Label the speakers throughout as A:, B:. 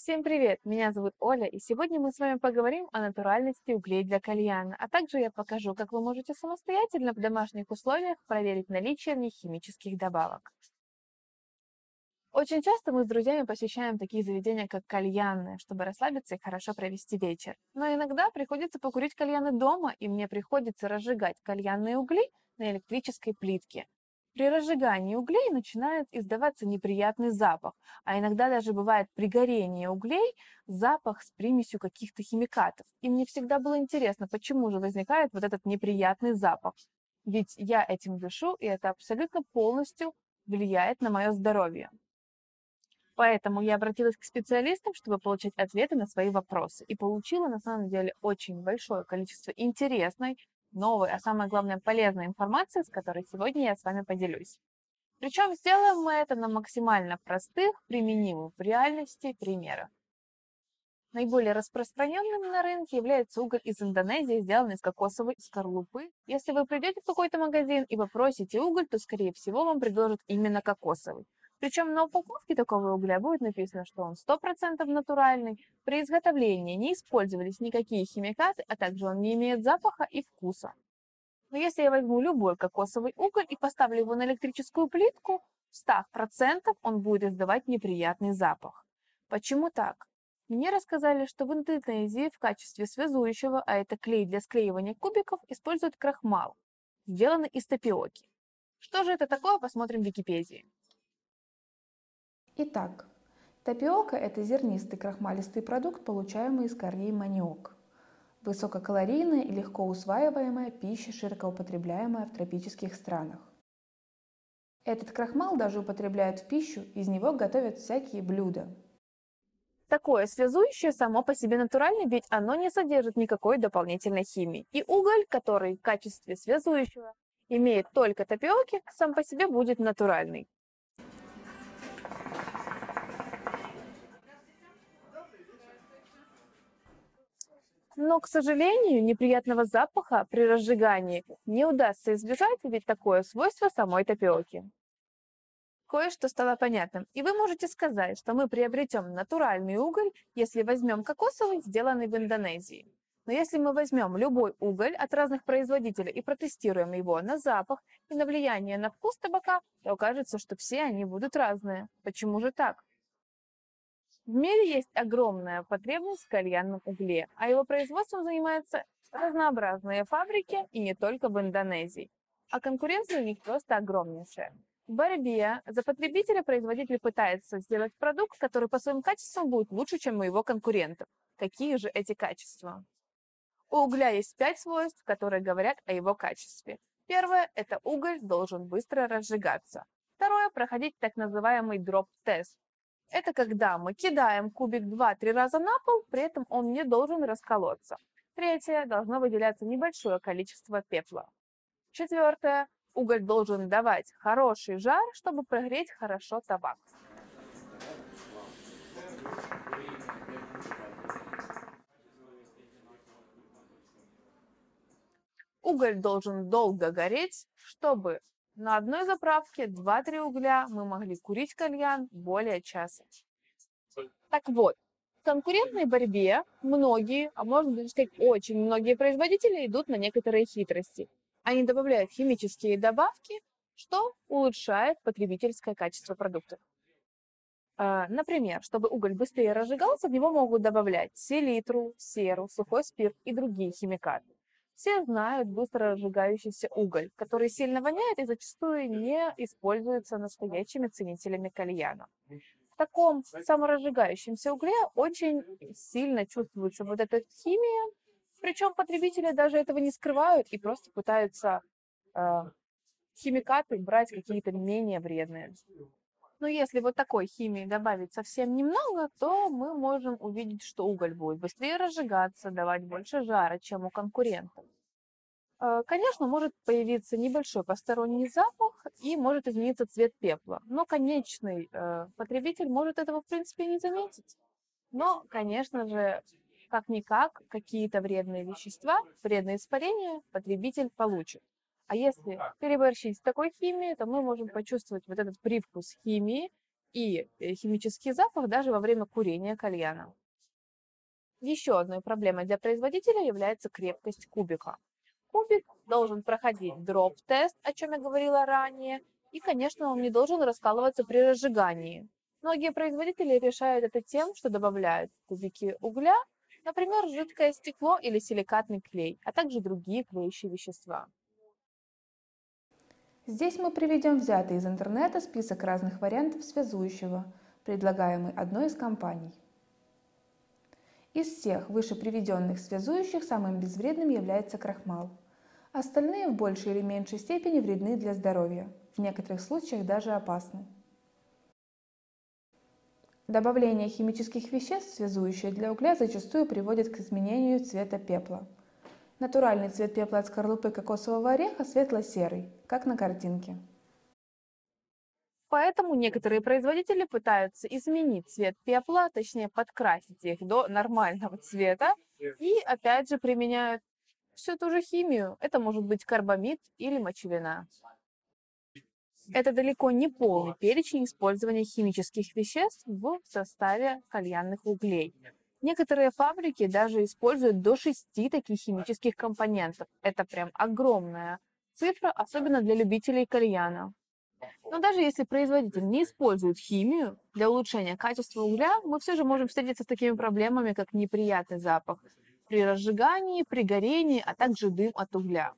A: Всем привет! Меня зовут Оля, и сегодня мы с вами поговорим о натуральности углей для кальяна, а также я покажу, как вы можете самостоятельно в домашних условиях проверить наличие в них химических добавок. Очень часто мы с друзьями посещаем такие заведения, как кальянные, чтобы расслабиться и хорошо провести вечер. Но иногда приходится покурить кальяны дома, и мне приходится разжигать кальянные угли на электрической плитке. При разжигании углей начинает издаваться неприятный запах, а иногда даже бывает при горении углей запах с примесью каких-то химикатов. И мне всегда было интересно, почему же возникает вот этот неприятный запах. Ведь я этим дышу, и это абсолютно полностью влияет на мое здоровье. Поэтому я обратилась к специалистам, чтобы получить ответы на свои вопросы. И получила на самом деле очень большое количество интересной, новой, а самое главное полезной информации, с которой сегодня я с вами поделюсь. Причем сделаем мы это на максимально простых, применимых в реальности примерах. Наиболее распространенным на рынке является уголь из Индонезии, сделанный из кокосовой скорлупы. Если вы придете в какой-то магазин и попросите уголь, то, скорее всего, вам предложат именно кокосовый. Причем на упаковке такого угля будет написано, что он 100% натуральный. При изготовлении не использовались никакие химикаты, а также он не имеет запаха и вкуса. Но если я возьму любой кокосовый уголь и поставлю его на электрическую плитку, в 100% он будет издавать неприятный запах. Почему так? Мне рассказали, что в Индонезии в качестве связующего, а это клей для склеивания кубиков, используют крахмал, сделанный из тапиоки. Что же это такое, посмотрим в Википедии.
B: Итак, тапиока – это зернистый крахмалистый продукт, получаемый из корней маниок. Высококалорийная и легко усваиваемая пища, широко употребляемая в тропических странах. Этот крахмал даже употребляют в пищу, из него готовят всякие блюда.
A: Такое связующее само по себе натурально, ведь оно не содержит никакой дополнительной химии. И уголь, который в качестве связующего имеет только тапиоки, сам по себе будет натуральный. Но, к сожалению, неприятного запаха при разжигании не удастся избежать, ведь такое свойство самой тапиоки. Кое-что стало понятным, и вы можете сказать, что мы приобретем натуральный уголь, если возьмем кокосовый, сделанный в Индонезии. Но если мы возьмем любой уголь от разных производителей и протестируем его на запах и на влияние на вкус табака, то окажется, что все они будут разные. Почему же так? В мире есть огромная потребность в кальянном угле, а его производством занимаются разнообразные фабрики и не только в Индонезии. А конкуренция у них просто огромнейшая. В борьбе за потребителя производитель пытается сделать продукт, который по своим качествам будет лучше, чем у его конкурентов. Какие же эти качества? У угля есть пять свойств, которые говорят о его качестве. Первое – это уголь должен быстро разжигаться. Второе – проходить так называемый дроп-тест. Это когда мы кидаем кубик 2-3 раза на пол, при этом он не должен расколоться. Третье, должно выделяться небольшое количество пепла. Четвертое, уголь должен давать хороший жар, чтобы прогреть хорошо табак. Уголь должен долго гореть, чтобы на одной заправке 2-3 угля мы могли курить кальян более часа. Так вот, в конкурентной борьбе многие, а можно даже сказать очень многие производители идут на некоторые хитрости. Они добавляют химические добавки, что улучшает потребительское качество продуктов. А, например, чтобы уголь быстрее разжигался, в него могут добавлять селитру, серу, сухой спирт и другие химикаты. Все знают быстро разжигающийся уголь, который сильно воняет и зачастую не используется настоящими ценителями кальяна. В таком саморазжигающемся угле очень сильно чувствуется вот эта химия, причем потребители даже этого не скрывают и просто пытаются э, химикаты брать какие-то менее вредные. Но если вот такой химии добавить совсем немного, то мы можем увидеть, что уголь будет быстрее разжигаться, давать больше жара, чем у конкурентов. Э, конечно, может появиться небольшой посторонний запах и может измениться цвет пепла, но конечный э, потребитель может этого в принципе не заметить. Но, конечно же, как-никак какие-то вредные вещества, вредные испарения потребитель получит. А если переборщить с такой химией, то мы можем почувствовать вот этот привкус химии и э, химический запах даже во время курения кальяна. Еще одной проблемой для производителя является крепкость кубика. Кубик должен проходить дроп-тест, о чем я говорила ранее, и, конечно, он не должен раскалываться при разжигании. Многие производители решают это тем, что добавляют кубики угля, например, жидкое стекло или силикатный клей, а также другие клеящие вещества.
B: Здесь мы приведем взятый из интернета список разных вариантов связующего, предлагаемый одной из компаний. Из всех выше приведенных связующих самым безвредным является крахмал. Остальные в большей или меньшей степени вредны для здоровья, в некоторых случаях даже опасны. Добавление химических веществ, связующие для угля, зачастую приводит к изменению цвета пепла. Натуральный цвет пепла от скорлупы кокосового ореха светло-серый, как на картинке.
A: Поэтому некоторые производители пытаются изменить цвет пепла, точнее подкрасить их до нормального цвета и опять же применяют всю ту же химию. Это может быть карбамид или мочевина. Это далеко не полный перечень использования химических веществ в составе кальянных углей. Некоторые фабрики даже используют до шести таких химических компонентов. Это прям огромная цифра, особенно для любителей кальяна. Но даже если производитель не использует химию для улучшения качества угля, мы все же можем встретиться с такими проблемами, как неприятный запах при разжигании, при горении, а также дым от угля.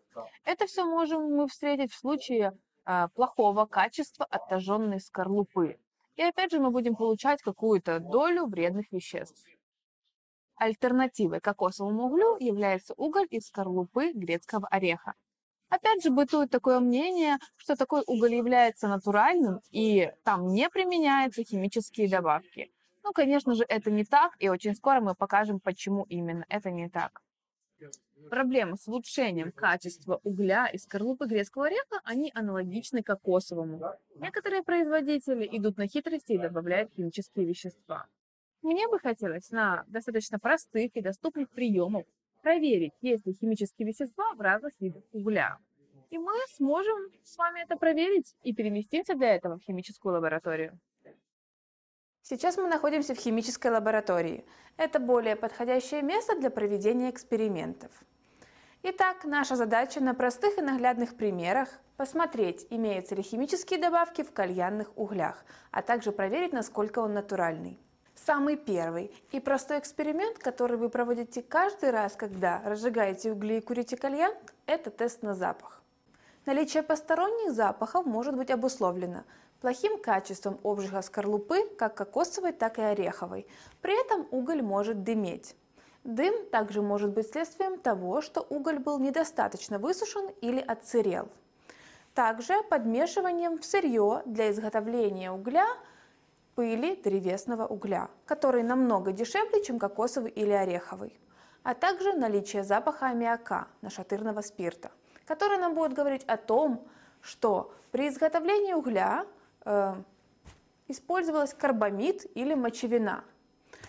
A: Это все можем мы встретить в случае э, плохого качества отожженной скорлупы. И опять же мы будем получать какую-то долю вредных веществ. Альтернативой кокосовому углю является уголь из скорлупы грецкого ореха. Опять же, бытует такое мнение, что такой уголь является натуральным и там не применяются химические добавки. Ну, конечно же, это не так, и очень скоро мы покажем, почему именно это не так. Проблемы с улучшением качества угля из скорлупы грецкого ореха, они аналогичны кокосовому. Некоторые производители идут на хитрости и добавляют химические вещества. Мне бы хотелось на достаточно простых и доступных приемах проверить, есть ли химические вещества в разных видах угля. И мы сможем с вами это проверить и переместимся для этого в химическую лабораторию.
B: Сейчас мы находимся в химической лаборатории. Это более подходящее место для проведения экспериментов. Итак, наша задача на простых и наглядных примерах посмотреть, имеются ли химические добавки в кальянных углях, а также проверить, насколько он натуральный. Самый первый и простой эксперимент, который вы проводите каждый раз, когда разжигаете угли и курите кальян, это тест на запах. Наличие посторонних запахов может быть обусловлено плохим качеством обжига скорлупы, как кокосовой, так и ореховой. При этом уголь может дыметь. Дым также может быть следствием того, что уголь был недостаточно высушен или отсырел. Также подмешиванием в сырье для изготовления угля – пыли древесного угля, который намного дешевле, чем кокосовый или ореховый, а также наличие запаха аммиака, нашатырного спирта, который нам будет говорить о том, что при изготовлении угля э, использовалась карбамид или мочевина.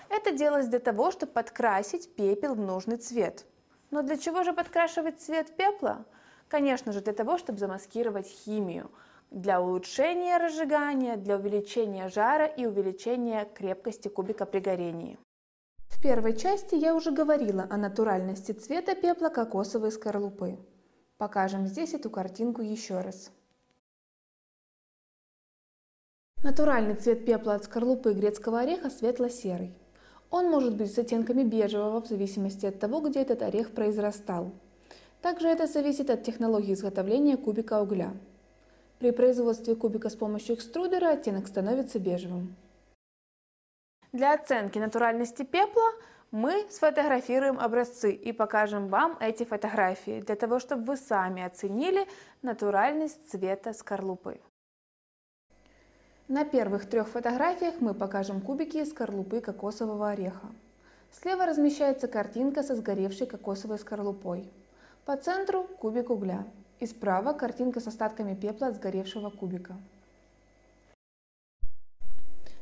B: Это делалось для того, чтобы подкрасить пепел в нужный цвет. Но для чего же подкрашивать цвет пепла? Конечно же, для того, чтобы замаскировать химию, для улучшения разжигания, для увеличения жара и увеличения крепкости кубика при горении. В первой части я уже говорила о натуральности цвета пепла кокосовой скорлупы. Покажем здесь эту картинку еще раз. Натуральный цвет пепла от скорлупы грецкого ореха светло-серый. Он может быть с оттенками бежевого в зависимости от того, где этот орех произрастал. Также это зависит от технологии изготовления кубика угля. При производстве кубика с помощью экструдера оттенок становится бежевым. Для оценки натуральности пепла мы сфотографируем образцы и покажем вам эти фотографии, для того, чтобы вы сами оценили натуральность цвета скорлупы. На первых трех фотографиях мы покажем кубики из скорлупы кокосового ореха. Слева размещается картинка со сгоревшей кокосовой скорлупой. По центру кубик угля и справа картинка с остатками пепла от сгоревшего кубика.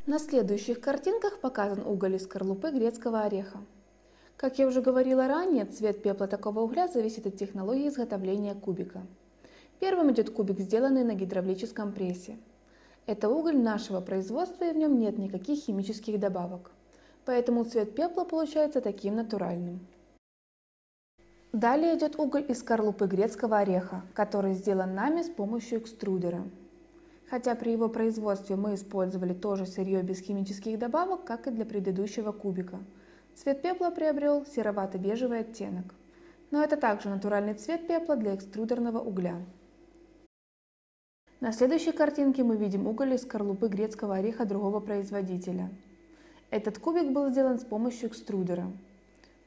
B: На следующих картинках показан уголь из скорлупы грецкого ореха. Как я уже говорила ранее, цвет пепла такого угля зависит от технологии изготовления кубика. Первым идет кубик, сделанный на гидравлическом прессе. Это уголь нашего производства и в нем нет никаких химических добавок. Поэтому цвет пепла получается таким натуральным. Далее идет уголь из скорлупы грецкого ореха, который сделан нами с помощью экструдера. Хотя при его производстве мы использовали то же сырье без химических добавок, как и для предыдущего кубика. Цвет пепла приобрел серовато-бежевый оттенок. Но это также натуральный цвет пепла для экструдерного угля. На следующей картинке мы видим уголь из скорлупы грецкого ореха другого производителя. Этот кубик был сделан с помощью экструдера.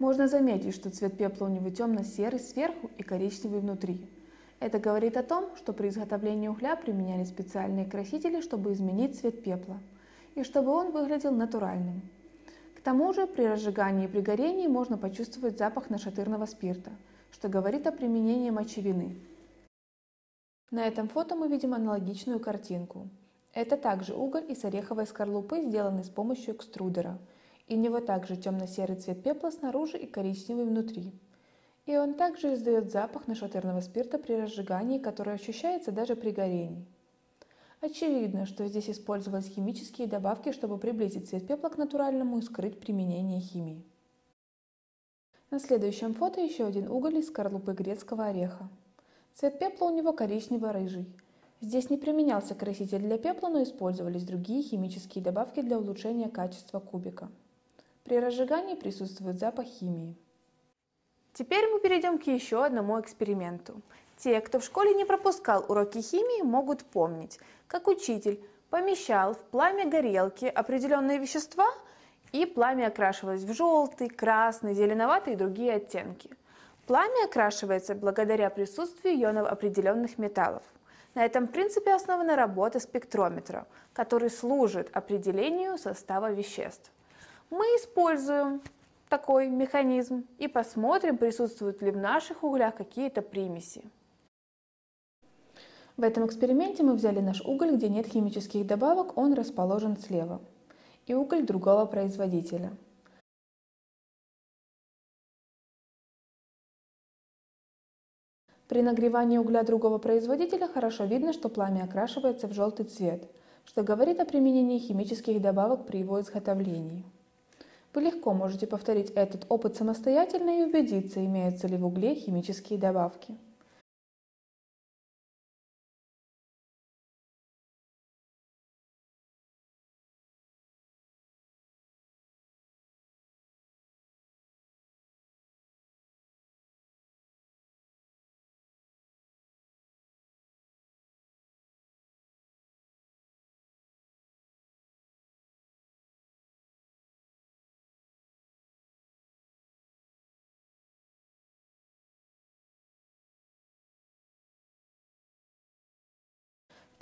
B: Можно заметить, что цвет пепла у него темно-серый сверху и коричневый внутри. Это говорит о том, что при изготовлении угля применяли специальные красители, чтобы изменить цвет пепла, и чтобы он выглядел натуральным. К тому же при разжигании и при горении можно почувствовать запах нашатырного спирта, что говорит о применении мочевины. На этом фото мы видим аналогичную картинку. Это также уголь из ореховой скорлупы, сделанный с помощью экструдера – и у него также темно-серый цвет пепла снаружи и коричневый внутри. И он также издает запах нашатырного спирта при разжигании, который ощущается даже при горении. Очевидно, что здесь использовались химические добавки, чтобы приблизить цвет пепла к натуральному и скрыть применение химии. На следующем фото еще один уголь из скорлупы грецкого ореха. Цвет пепла у него коричнево-рыжий. Здесь не применялся краситель для пепла, но использовались другие химические добавки для улучшения качества кубика. При разжигании присутствует запах химии.
A: Теперь мы перейдем к еще одному эксперименту. Те, кто в школе не пропускал уроки химии, могут помнить, как учитель помещал в пламя горелки определенные вещества, и пламя окрашивалось в желтый, красный, зеленоватый и другие оттенки. Пламя окрашивается благодаря присутствию ионов определенных металлов. На этом принципе основана работа спектрометра, который служит определению состава веществ мы используем такой механизм и посмотрим, присутствуют ли в наших углях какие-то примеси.
B: В этом эксперименте мы взяли наш уголь, где нет химических добавок, он расположен слева, и уголь другого производителя. При нагревании угля другого производителя хорошо видно, что пламя окрашивается в желтый цвет, что говорит о применении химических добавок при его изготовлении. Вы легко можете повторить этот опыт самостоятельно и убедиться, имеются ли в угле химические добавки.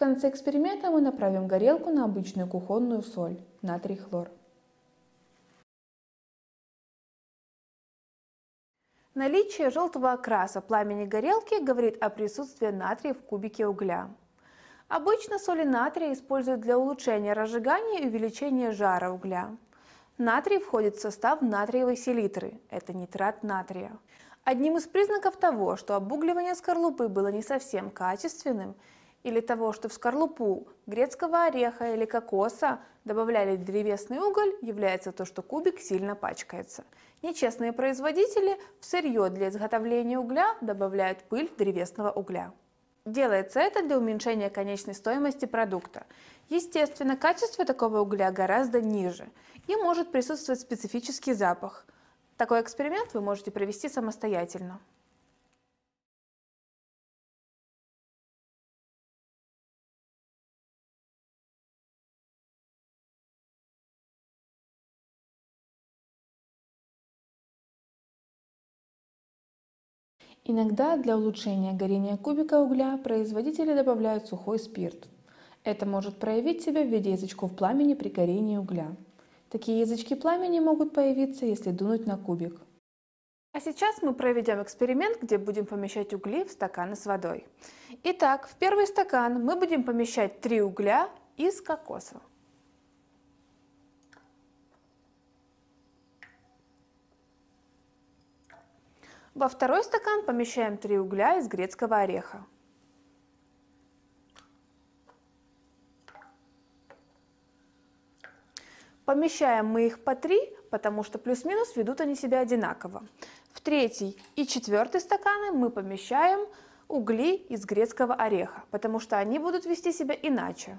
B: Конце эксперимента мы направим горелку на обычную кухонную соль, натрий хлор.
A: Наличие желтого окраса пламени горелки говорит о присутствии натрия в кубике угля. Обычно соли натрия используют для улучшения разжигания и увеличения жара угля. Натрий входит в состав натриевой селитры, это нитрат натрия. Одним из признаков того, что обугливание скорлупы было не совсем качественным, или того, что в скорлупу грецкого ореха или кокоса добавляли древесный уголь, является то, что кубик сильно пачкается. Нечестные производители в сырье для изготовления угля добавляют пыль древесного угля. Делается это для уменьшения конечной стоимости продукта. Естественно, качество такого угля гораздо ниже и может присутствовать специфический запах. Такой эксперимент вы можете провести самостоятельно.
B: Иногда для улучшения горения кубика угля производители добавляют сухой спирт. Это может проявить себя в виде язычков пламени при горении угля. Такие язычки пламени могут появиться, если дунуть на кубик.
A: А сейчас мы проведем эксперимент, где будем помещать угли в стаканы с водой. Итак, в первый стакан мы будем помещать три угля из кокоса. Во второй стакан помещаем 3 угля из грецкого ореха.
B: Помещаем мы их по три, потому что плюс-минус ведут они себя одинаково. В третий и четвертый стаканы мы помещаем угли из грецкого ореха, потому что они будут вести себя иначе.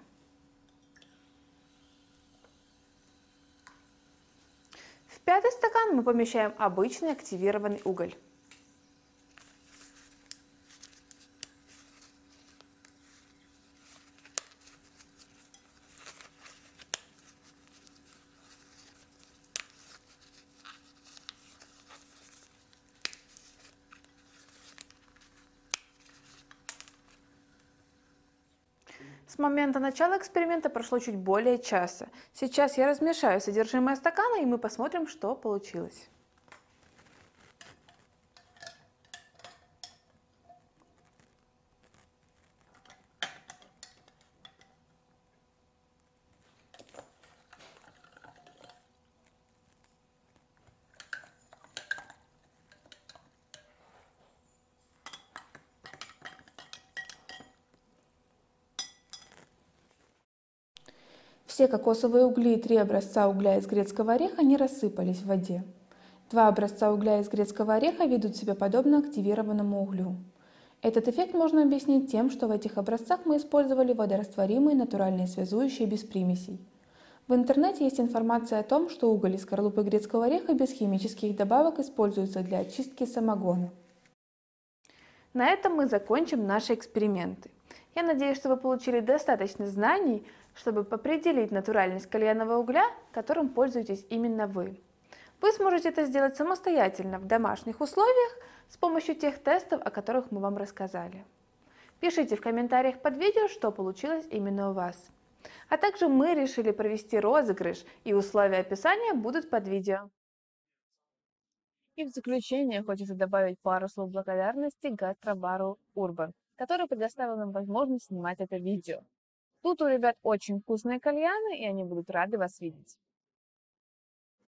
B: В пятый стакан мы помещаем обычный активированный уголь. С момента начала эксперимента прошло чуть более часа. Сейчас я размешаю содержимое стакана и мы посмотрим, что получилось. Все кокосовые угли и три образца угля из грецкого ореха не рассыпались в воде. Два образца угля из грецкого ореха ведут себя подобно активированному углю. Этот эффект можно объяснить тем, что в этих образцах мы использовали водорастворимые натуральные связующие без примесей. В интернете есть информация о том, что уголь из скорлупы грецкого ореха без химических добавок используется для очистки самогона. На этом мы закончим наши эксперименты. Я надеюсь, что вы получили достаточно знаний, чтобы определить натуральность кальянного угля, которым пользуетесь именно вы. Вы сможете это сделать самостоятельно в домашних условиях с помощью тех тестов, о которых мы вам рассказали. Пишите в комментариях под видео, что получилось именно у вас. А также мы решили провести розыгрыш, и условия описания будут под видео.
A: И в заключение хочется добавить пару слов благодарности гастробару Urban, который предоставил нам возможность снимать это видео. Тут у ребят очень вкусные кальяны, и они будут рады вас видеть.